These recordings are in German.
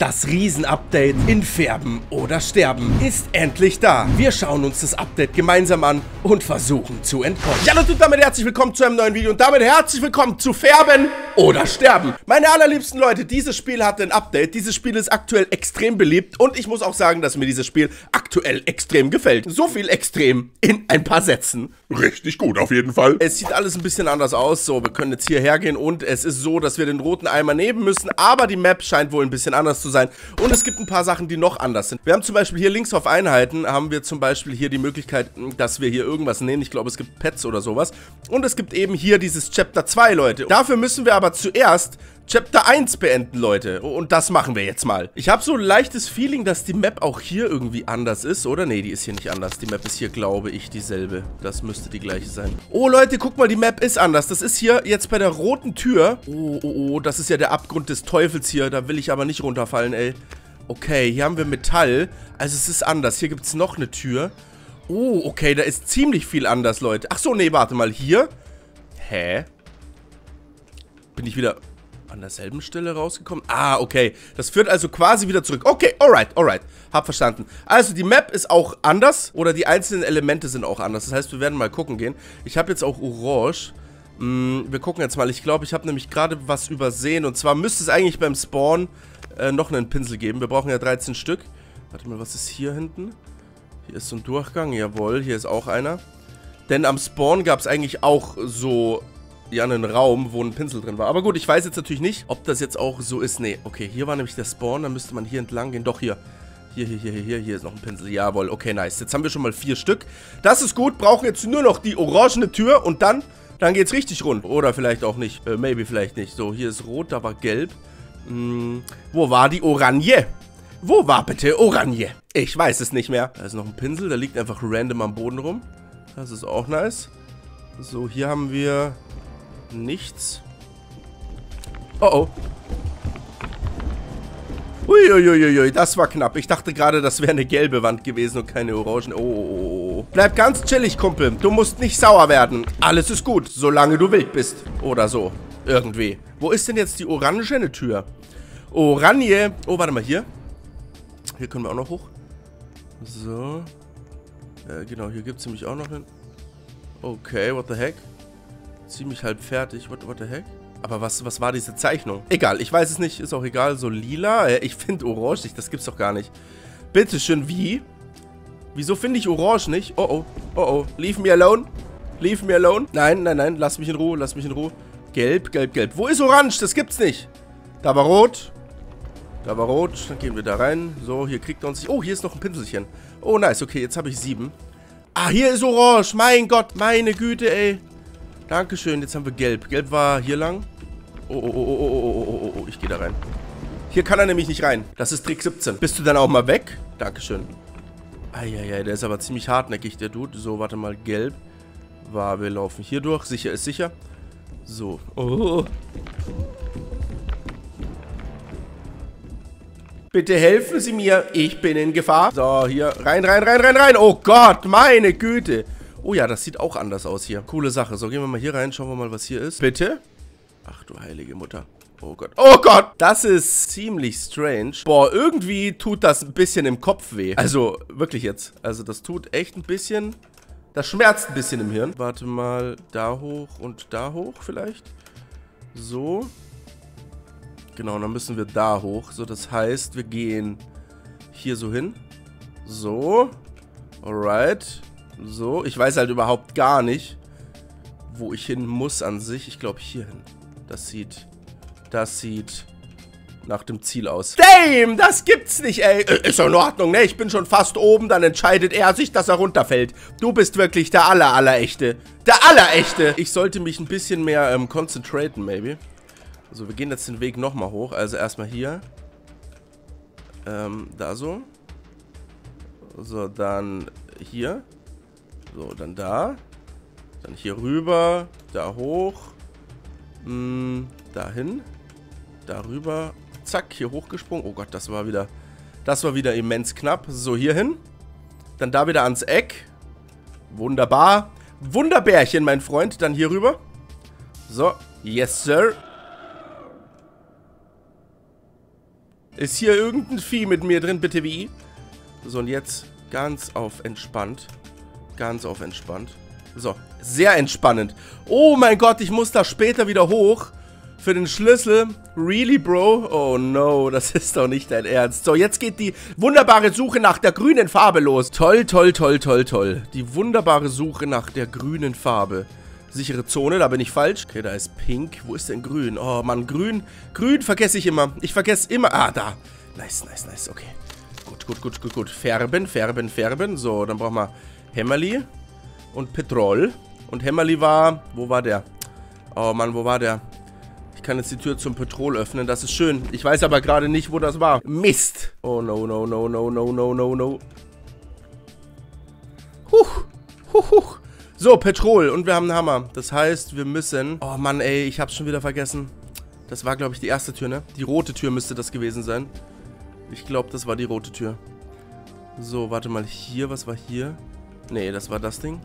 Das Riesen-Update in Färben oder Sterben ist endlich da. Wir schauen uns das Update gemeinsam an und versuchen zu entkommen. Ja, und damit herzlich willkommen zu einem neuen Video und damit herzlich willkommen zu Färben oder Sterben. Meine allerliebsten Leute, dieses Spiel hat ein Update. Dieses Spiel ist aktuell extrem beliebt und ich muss auch sagen, dass mir dieses Spiel aktuell extrem gefällt. So viel extrem in ein paar Sätzen. Richtig gut, auf jeden Fall. Es sieht alles ein bisschen anders aus. So, wir können jetzt hierher gehen und es ist so, dass wir den roten Eimer nehmen müssen, aber die Map scheint wohl ein bisschen anders zu sein. Und es gibt ein paar Sachen, die noch anders sind. Wir haben zum Beispiel hier links auf Einheiten, haben wir zum Beispiel hier die Möglichkeit, dass wir hier irgendwas nehmen. Ich glaube, es gibt Pets oder sowas. Und es gibt eben hier dieses Chapter 2, Leute. Dafür müssen wir aber zuerst Chapter 1 beenden, Leute. Und das machen wir jetzt mal. Ich habe so ein leichtes Feeling, dass die Map auch hier irgendwie anders ist, oder? Nee, die ist hier nicht anders. Die Map ist hier, glaube ich, dieselbe. Das müsste die gleiche sein. Oh, Leute, guck mal, die Map ist anders. Das ist hier jetzt bei der roten Tür. Oh, oh, oh, das ist ja der Abgrund des Teufels hier. Da will ich aber nicht runterfallen, ey. Okay, hier haben wir Metall. Also es ist anders. Hier gibt es noch eine Tür. Oh, okay, da ist ziemlich viel anders, Leute. Ach so, nee, warte mal. Hier? Hä? Bin ich wieder an derselben Stelle rausgekommen? Ah, okay. Das führt also quasi wieder zurück. Okay, alright, alright. Hab verstanden. Also, die Map ist auch anders oder die einzelnen Elemente sind auch anders. Das heißt, wir werden mal gucken gehen. Ich habe jetzt auch Orange. Hm, wir gucken jetzt mal. Ich glaube, ich habe nämlich gerade was übersehen. Und zwar müsste es eigentlich beim Spawn äh, noch einen Pinsel geben. Wir brauchen ja 13 Stück. Warte mal, was ist hier hinten? Hier ist so ein Durchgang. Jawohl, hier ist auch einer. Denn am Spawn gab es eigentlich auch so ja, einen Raum, wo ein Pinsel drin war. Aber gut, ich weiß jetzt natürlich nicht, ob das jetzt auch so ist. Nee, okay, hier war nämlich der Spawn, dann müsste man hier entlang gehen. Doch, hier. Hier, hier, hier, hier, hier ist noch ein Pinsel. Jawohl, okay, nice. Jetzt haben wir schon mal vier Stück. Das ist gut, brauchen jetzt nur noch die orangene Tür und dann, dann geht's richtig rund. Oder vielleicht auch nicht. Äh, maybe vielleicht nicht. So, hier ist rot, da war gelb. Hm, wo war die Oranje? Wo war bitte Oranje? Ich weiß es nicht mehr. Da ist noch ein Pinsel, der liegt einfach random am Boden rum. Das ist auch nice. So, hier haben wir nichts. Oh oh. Uiuiuiui, das war knapp. Ich dachte gerade, das wäre eine gelbe Wand gewesen und keine orangen. Oh, oh, oh, oh. Bleib ganz chillig, Kumpel. Du musst nicht sauer werden. Alles ist gut, solange du wild bist. Oder so. Irgendwie. Wo ist denn jetzt die orangene Tür? Oranje. Oh, warte mal, hier. Hier können wir auch noch hoch. So. Äh, genau, hier gibt es nämlich auch noch einen. Okay, what the heck? Ziemlich halb fertig. What, what the heck? Aber was, was war diese Zeichnung? Egal, ich weiß es nicht. Ist auch egal. So lila. Äh, ich finde orange nicht. Das gibt's doch gar nicht. Bitteschön, wie? Wieso finde ich orange nicht? Oh oh. Oh oh. Leave me alone. Leave me alone. Nein, nein, nein. Lass mich in Ruhe. Lass mich in Ruhe. Gelb, gelb, gelb. Wo ist orange? Das gibt's nicht. Da war rot. Da war rot. Dann gehen wir da rein. So, hier kriegt er uns... Oh, hier ist noch ein Pinselchen. Oh, nice. Okay, jetzt habe ich sieben. Ah, hier ist orange. Mein Gott. Meine Güte, ey. Dankeschön, jetzt haben wir gelb. Gelb war hier lang. Oh, oh, oh, oh, oh, oh, oh, oh, oh, oh ich gehe da rein. Hier kann er nämlich nicht rein. Das ist Trick 17. Bist du dann auch mal weg? Dankeschön. Eieiei, der ist aber ziemlich hartnäckig, der Dude. So, warte mal, gelb war, wir laufen hier durch. Sicher ist sicher. So. Oh. Bitte helfen Sie mir, ich bin in Gefahr. So, hier, rein, rein, rein, rein, rein. Oh Gott, meine Güte. Oh ja, das sieht auch anders aus hier. Coole Sache. So, gehen wir mal hier rein. Schauen wir mal, was hier ist. Bitte? Ach du heilige Mutter. Oh Gott. Oh Gott! Das ist ziemlich strange. Boah, irgendwie tut das ein bisschen im Kopf weh. Also, wirklich jetzt. Also, das tut echt ein bisschen... Das schmerzt ein bisschen im Hirn. Warte mal, da hoch und da hoch vielleicht. So. Genau, dann müssen wir da hoch. So, das heißt, wir gehen hier so hin. So. Alright. So, ich weiß halt überhaupt gar nicht, wo ich hin muss an sich. Ich glaube hier hin. Das sieht, das sieht nach dem Ziel aus. Damn, das gibt's nicht, ey. Äh, ist in Ordnung, ne? Ich bin schon fast oben, dann entscheidet er sich, dass er runterfällt. Du bist wirklich der aller, aller Echte. Der aller Echte. Ich sollte mich ein bisschen mehr ähm, concentraten, maybe. Also, wir gehen jetzt den Weg nochmal hoch. Also, erstmal hier. Ähm, da so. So, dann hier. So, dann da. Dann hier rüber. Da hoch. Hm, dahin. Darüber. Zack, hier hochgesprungen. Oh Gott, das war wieder... Das war wieder immens knapp. So, hier hin. Dann da wieder ans Eck. Wunderbar. Wunderbärchen, mein Freund. Dann hier rüber. So. Yes, sir. Ist hier irgendein Vieh mit mir drin, bitte wie? So, und jetzt ganz auf entspannt. Ganz auf entspannt. So, sehr entspannend. Oh mein Gott, ich muss da später wieder hoch. Für den Schlüssel. Really, Bro? Oh no, das ist doch nicht dein Ernst. So, jetzt geht die wunderbare Suche nach der grünen Farbe los. Toll, toll, toll, toll, toll. Die wunderbare Suche nach der grünen Farbe. Sichere Zone, da bin ich falsch. Okay, da ist pink. Wo ist denn grün? Oh Mann, grün. Grün vergesse ich immer. Ich vergesse immer. Ah, da. Nice, nice, nice. Okay. Gut, gut, gut, gut, gut. Färben, färben, färben. So, dann brauchen wir Hämmerli und Petrol. Und Hämmerli war, wo war der? Oh Mann, wo war der? Ich kann jetzt die Tür zum Petrol öffnen, das ist schön. Ich weiß aber gerade nicht, wo das war. Mist! Oh no, no, no, no, no, no, no, no. Huch! Huch, huch! So, Petrol und wir haben einen Hammer. Das heißt, wir müssen... Oh Mann, ey, ich hab's schon wieder vergessen. Das war, glaube ich, die erste Tür, ne? Die rote Tür müsste das gewesen sein. Ich glaube, das war die rote Tür. So, warte mal, hier, was war hier? Nee, das war das Ding.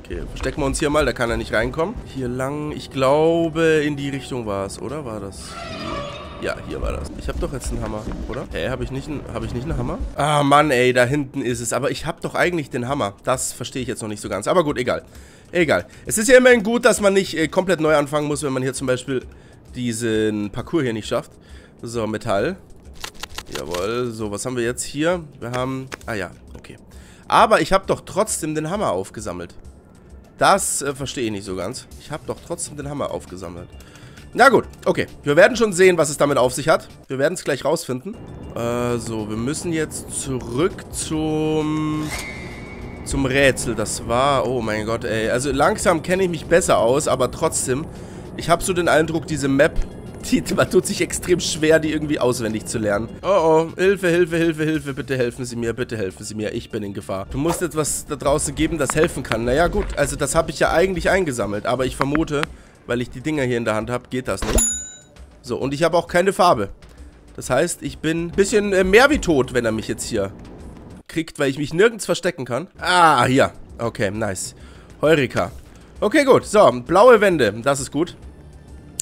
Okay, verstecken wir uns hier mal, da kann er nicht reinkommen. Hier lang, ich glaube, in die Richtung war es, oder? War das hier? Ja, hier war das. Ich habe doch jetzt einen Hammer, oder? Hä, habe ich, hab ich nicht einen Hammer? Ah, Mann, ey, da hinten ist es. Aber ich habe doch eigentlich den Hammer. Das verstehe ich jetzt noch nicht so ganz. Aber gut, egal. Egal. Es ist ja immerhin gut, dass man nicht äh, komplett neu anfangen muss, wenn man hier zum Beispiel diesen Parcours hier nicht schafft. So, Metall. Jawohl. So, was haben wir jetzt hier? Wir haben... Ah ja, okay. Aber ich habe doch trotzdem den Hammer aufgesammelt. Das äh, verstehe ich nicht so ganz. Ich habe doch trotzdem den Hammer aufgesammelt. Na gut, okay. Wir werden schon sehen, was es damit auf sich hat. Wir werden es gleich rausfinden. Äh, so, wir müssen jetzt zurück zum... Zum Rätsel. Das war... Oh mein Gott, ey. Also langsam kenne ich mich besser aus, aber trotzdem... Ich habe so den Eindruck, diese Map die, man tut sich extrem schwer, die irgendwie auswendig zu lernen. Oh oh, Hilfe, Hilfe, Hilfe, Hilfe, bitte helfen Sie mir, bitte helfen Sie mir, ich bin in Gefahr. Du musst etwas da draußen geben, das helfen kann. Naja gut, also das habe ich ja eigentlich eingesammelt, aber ich vermute, weil ich die Dinger hier in der Hand habe, geht das nicht. So, und ich habe auch keine Farbe. Das heißt, ich bin ein bisschen äh, mehr wie tot, wenn er mich jetzt hier kriegt, weil ich mich nirgends verstecken kann. Ah, hier. Okay, nice. Heurika. Okay, gut. So, blaue Wände. Das ist gut.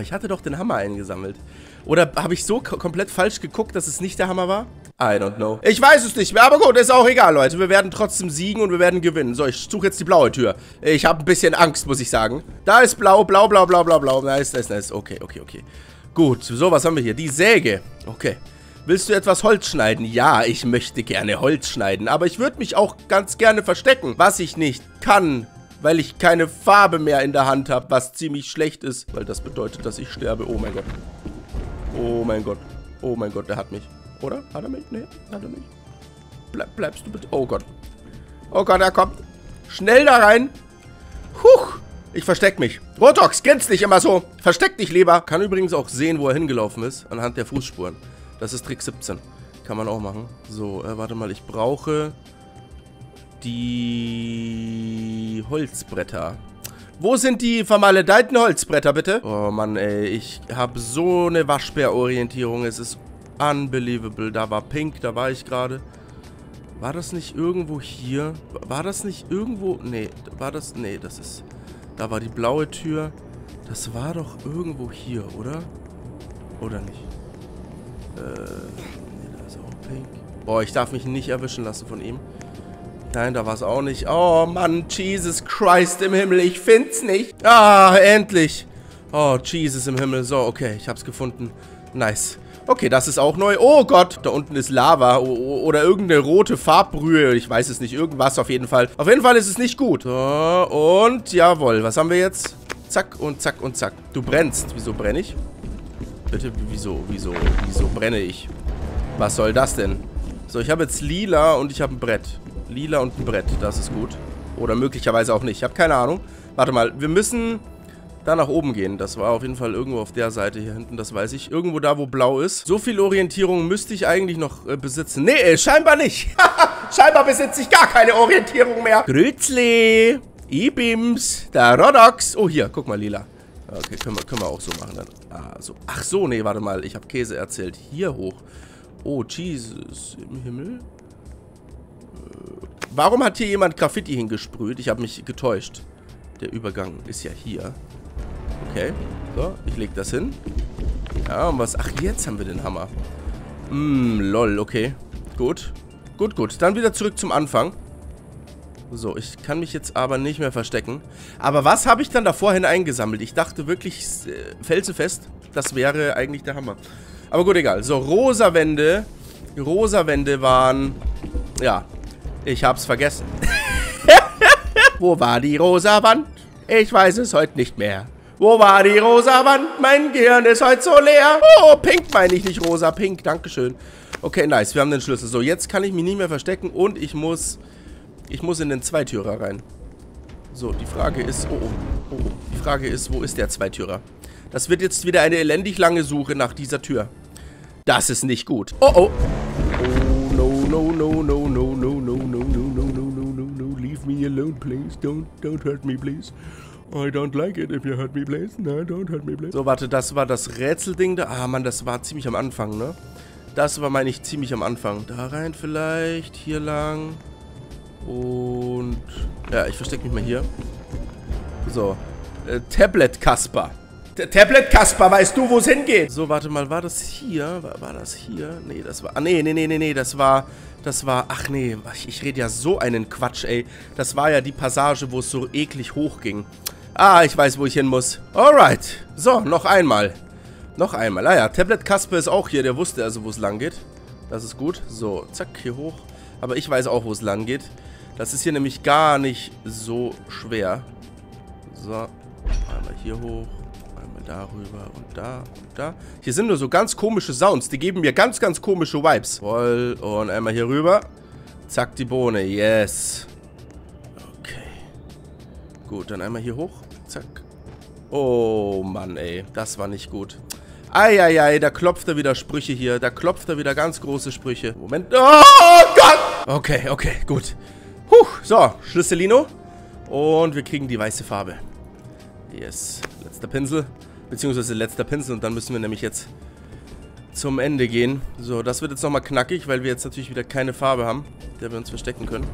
Ich hatte doch den Hammer eingesammelt. Oder habe ich so komplett falsch geguckt, dass es nicht der Hammer war? I don't know. Ich weiß es nicht mehr, aber gut, ist auch egal, Leute. Wir werden trotzdem siegen und wir werden gewinnen. So, ich suche jetzt die blaue Tür. Ich habe ein bisschen Angst, muss ich sagen. Da ist blau, blau, blau, blau, blau, blau. Nice, nice, nice. Okay, okay, okay. Gut, so, was haben wir hier? Die Säge. Okay. Willst du etwas Holz schneiden? Ja, ich möchte gerne Holz schneiden, aber ich würde mich auch ganz gerne verstecken. Was ich nicht kann, weil ich keine Farbe mehr in der Hand habe, was ziemlich schlecht ist, weil das bedeutet, dass ich sterbe. Oh mein Gott. Oh mein Gott. Oh mein Gott, der hat mich. Oder? Hat er mich? Nee, hat er nicht. Bleib, bleibst du bitte. Oh Gott. Oh Gott, er kommt. Schnell da rein. Huch. Ich versteck mich. Rotox, grinst nicht immer so. Versteck dich lieber. Kann übrigens auch sehen, wo er hingelaufen ist, anhand der Fußspuren. Das ist Trick 17. Kann man auch machen. So, äh, warte mal, ich brauche die Holzbretter. Wo sind die vermaledeiten Holzbretter, bitte? Oh Mann, ey. Ich habe so eine Waschbärorientierung. Es ist unbelievable. Da war Pink, da war ich gerade. War das nicht irgendwo hier? War das nicht irgendwo... Nee, war das... Nee, das ist... Da war die blaue Tür. Das war doch irgendwo hier, oder? Oder nicht? Äh... Nee, da ist auch Pink. Boah, ich darf mich nicht erwischen lassen von ihm. Nein, da war es auch nicht. Oh Mann, Jesus Christ im Himmel, ich find's nicht. Ah, endlich. Oh, Jesus im Himmel. So, okay, ich hab's gefunden. Nice. Okay, das ist auch neu. Oh Gott, da unten ist Lava oder irgendeine rote Farbbrühe. Ich weiß es nicht. Irgendwas auf jeden Fall. Auf jeden Fall ist es nicht gut. So, und jawohl. Was haben wir jetzt? Zack und zack und zack. Du brennst. Wieso brenne ich? Bitte, wieso, wieso, wieso brenne ich? Was soll das denn? So, ich habe jetzt lila und ich habe ein Brett. Lila und ein Brett, das ist gut. Oder möglicherweise auch nicht. Ich habe keine Ahnung. Warte mal, wir müssen da nach oben gehen. Das war auf jeden Fall irgendwo auf der Seite hier hinten, das weiß ich. Irgendwo da, wo blau ist. So viel Orientierung müsste ich eigentlich noch äh, besitzen. Nee, äh, scheinbar nicht. scheinbar besitze ich gar keine Orientierung mehr. Grützli, Ibims, der Rodox. Oh, hier, guck mal, lila. Okay, können wir, können wir auch so machen dann. Ah, so. Ach so, nee, warte mal. Ich habe Käse erzählt. Hier hoch. Oh, Jesus im Himmel. Warum hat hier jemand Graffiti hingesprüht? Ich habe mich getäuscht. Der Übergang ist ja hier. Okay. So, ich lege das hin. Ja, und was... Ach, jetzt haben wir den Hammer. Hm, lol, okay. Gut. Gut, gut. Dann wieder zurück zum Anfang. So, ich kann mich jetzt aber nicht mehr verstecken. Aber was habe ich dann da vorhin eingesammelt? Ich dachte wirklich äh, felsenfest, das wäre eigentlich der Hammer. Aber gut, egal. So, rosa Wände. Rosa Wände waren... Ja, ich hab's vergessen. Wo war die rosa Wand? Ich weiß es heute nicht mehr. Wo war die rosa Wand? Mein Gehirn ist heute so leer. Oh, pink meine ich nicht rosa. Pink, dankeschön. Okay, nice. Wir haben den Schlüssel. So, jetzt kann ich mich nicht mehr verstecken und ich muss... Ich muss in den Zweitürer rein. So, die Frage ist... Oh, oh, oh. oh. Die Frage ist, wo ist der Zweitürer? Das wird jetzt wieder eine elendig lange Suche nach dieser Tür. Das ist nicht gut. Oh, oh. Oh, no, no, no, no, alone, please. Don't, don't hurt me, please. I don't like it if you hurt me, please. No, don't hurt me, please. So, warte, das war das Rätselding da. Ah, Mann, das war ziemlich am Anfang, ne? Das war, meine ich, ziemlich am Anfang. Da rein vielleicht, hier lang. Und... Ja, ich verstecke mich mal hier. So. Äh, Tablet Kasper. Tablet Kasper, weißt du, wo es hingeht? So, warte mal, war das hier? War, war, das hier? Nee, das war... Ah, nee, nee, nee, nee, nee, das war... Das war... Ach nee, ich, ich rede ja so einen Quatsch, ey. Das war ja die Passage, wo es so eklig hochging. Ah, ich weiß, wo ich hin muss. Alright. So, noch einmal. Noch einmal. Ah ja, Tablet Kasper ist auch hier. Der wusste also, wo es lang geht. Das ist gut. So, zack, hier hoch. Aber ich weiß auch, wo es lang geht. Das ist hier nämlich gar nicht so schwer. So, einmal hier hoch, darüber und da und da. Hier sind nur so ganz komische Sounds. Die geben mir ganz, ganz komische Vibes. Voll und einmal hier rüber. Zack, die Bohne. Yes. Okay. Gut, dann einmal hier hoch. Zack. Oh, Mann, ey. Das war nicht gut. Eieiei, da klopft er wieder Sprüche hier. Da klopft er wieder ganz große Sprüche. Moment. Oh Gott! Okay, okay, gut. Puh, so, Schlüsselino. Und wir kriegen die weiße Farbe. Yes, letzter Pinsel. Beziehungsweise letzter Pinsel. Und dann müssen wir nämlich jetzt zum Ende gehen. So, das wird jetzt nochmal knackig, weil wir jetzt natürlich wieder keine Farbe haben, der wir uns verstecken können.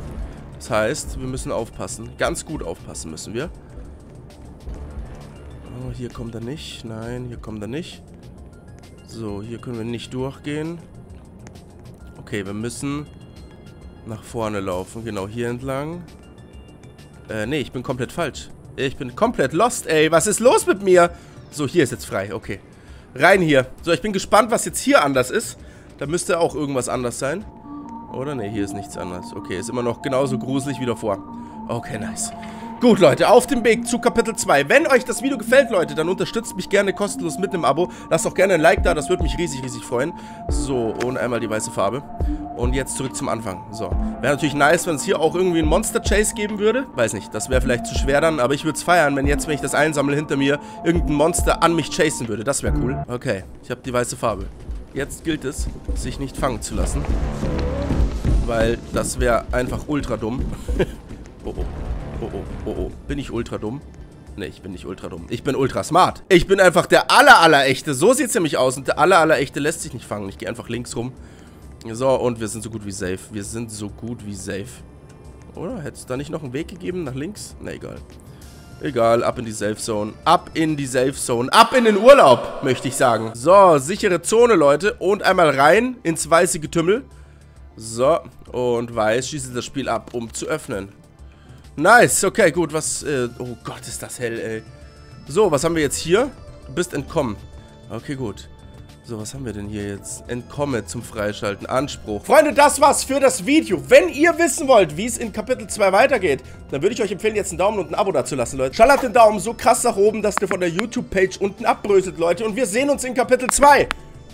Das heißt, wir müssen aufpassen. Ganz gut aufpassen müssen wir. Oh, hier kommt er nicht. Nein, hier kommt er nicht. So, hier können wir nicht durchgehen. Okay, wir müssen nach vorne laufen. Genau, hier entlang. Äh, nee, ich bin komplett falsch. Ich bin komplett lost, ey. Was ist los mit mir? So, hier ist jetzt frei. Okay. Rein hier. So, ich bin gespannt, was jetzt hier anders ist. Da müsste auch irgendwas anders sein. Oder? Nee, hier ist nichts anders. Okay, ist immer noch genauso gruselig wie davor. Okay, nice. Gut, Leute, auf dem Weg zu Kapitel 2. Wenn euch das Video gefällt, Leute, dann unterstützt mich gerne kostenlos mit einem Abo. Lasst auch gerne ein Like da, das würde mich riesig, riesig freuen. So, und einmal die weiße Farbe. Und jetzt zurück zum Anfang. So, wäre natürlich nice, wenn es hier auch irgendwie einen Monster-Chase geben würde. Weiß nicht, das wäre vielleicht zu schwer dann, aber ich würde es feiern, wenn jetzt, wenn ich das einsammle, hinter mir irgendein Monster an mich chasen würde. Das wäre cool. Okay, ich habe die weiße Farbe. Jetzt gilt es, sich nicht fangen zu lassen. Weil das wäre einfach ultra dumm. oh, oh. Oh, oh, oh, oh. Bin ich ultra dumm? Ne, ich bin nicht ultra dumm. Ich bin ultra smart. Ich bin einfach der aller, aller Echte. So sieht es nämlich aus. Und der aller, aller Echte lässt sich nicht fangen. Ich gehe einfach links rum. So, und wir sind so gut wie safe. Wir sind so gut wie safe. Oder? Hätte es da nicht noch einen Weg gegeben nach links? Ne, egal. Egal, ab in die Safe Zone. Ab in die Safe Zone. Ab in den Urlaub, möchte ich sagen. So, sichere Zone, Leute. Und einmal rein ins weiße Getümmel. So, und Weiß schießt das Spiel ab, um zu öffnen. Nice, okay, gut, was, äh, oh Gott, ist das hell, ey. So, was haben wir jetzt hier? Du bist entkommen. Okay, gut. So, was haben wir denn hier jetzt? Entkomme zum Freischalten. Anspruch. Freunde, das war's für das Video. Wenn ihr wissen wollt, wie es in Kapitel 2 weitergeht, dann würde ich euch empfehlen, jetzt einen Daumen und ein Abo dazulassen, Leute. Schallert den Daumen so krass nach oben, dass der von der YouTube-Page unten abbröselt, Leute. Und wir sehen uns in Kapitel 2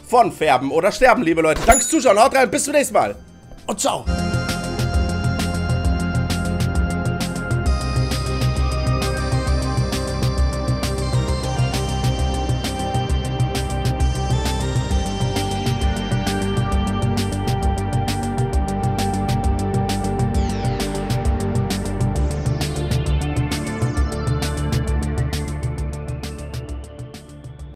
von Färben oder Sterben, liebe Leute. Danke fürs Zuschauen. Haut rein. Bis zum nächsten Mal. Und ciao.